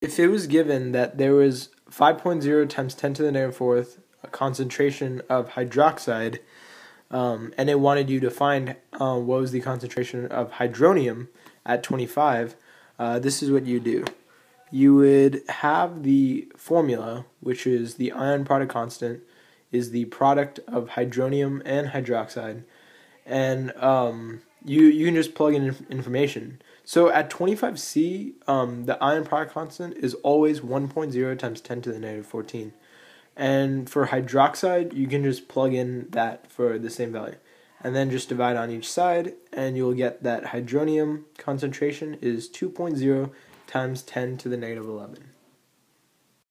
if it was given that there was 5.0 times 10 to the negative fourth concentration of hydroxide, um, and it wanted you to find uh, what was the concentration of hydronium at 25, uh, this is what you do. You would have the formula, which is the ion product constant, is the product of hydronium and hydroxide, and um, you you can just plug in information. So at 25C, um, the ion product constant is always 1.0 times 10 to the negative 14. And for hydroxide, you can just plug in that for the same value. And then just divide on each side, and you'll get that hydronium concentration is 2.0 times 10 to the negative 11.